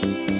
Bye.